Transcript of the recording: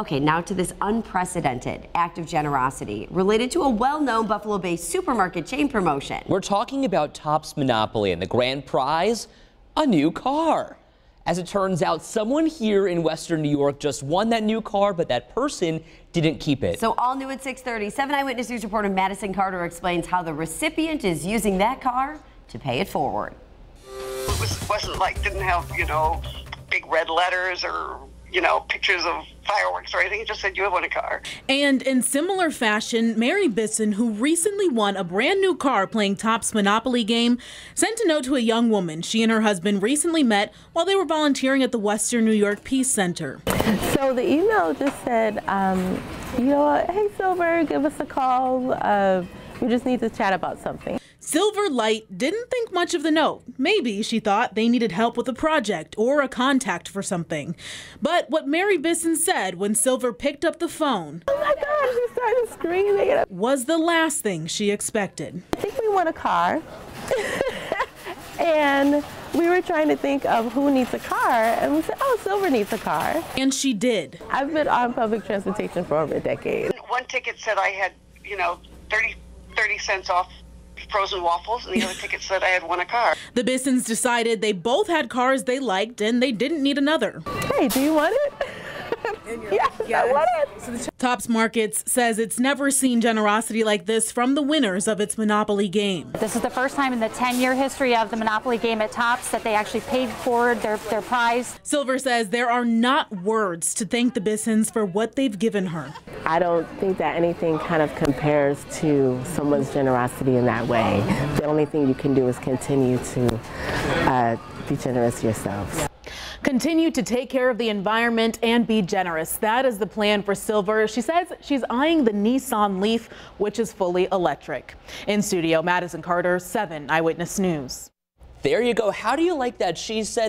Okay, now to this unprecedented act of generosity related to a well-known Buffalo-based supermarket chain promotion. We're talking about Tops Monopoly and the grand prize, a new car. As it turns out, someone here in Western New York just won that new car, but that person didn't keep it. So all new at 6:30, 7 Eyewitness News reporter Madison Carter explains how the recipient is using that car to pay it forward. It was, wasn't like, didn't have, you know, big red letters or, you know, pictures of fireworks or anything. It just said, you have won a car. And in similar fashion, Mary Bisson, who recently won a brand new car playing Tops Monopoly game, sent a note to a young woman she and her husband recently met while they were volunteering at the Western New York Peace Center. So the email just said, um, you know hey Silver, give us a call. Uh, we just need to chat about something. Silver Light didn't think much of the note. Maybe she thought they needed help with a project or a contact for something. But what Mary Bisson said when Silver picked up the phone Oh my God, she started screaming. was the last thing she expected. I think we want a car. and we were trying to think of who needs a car, and we said, oh, Silver needs a car. And she did. I've been on public transportation for over a decade. One ticket said I had, you know, 30, 30 cents off frozen waffles, and the other ticket said I had won a car. The Bissons decided they both had cars they liked and they didn't need another. Hey, do you want it? yes, I want it. Tops Markets says it's never seen generosity like this from the winners of its Monopoly game. This is the first time in the 10-year history of the Monopoly game at Tops that they actually paid forward their, their prize. Silver says there are not words to thank the Bissons for what they've given her. I don't think that anything kind of compares to someone's generosity in that way. The only thing you can do is continue to uh, be generous yourselves. Continue to take care of the environment and be generous. That is the plan for Silver. She says she's eyeing the Nissan Leaf, which is fully electric. In studio, Madison Carter, 7 Eyewitness News. There you go. How do you like that? She said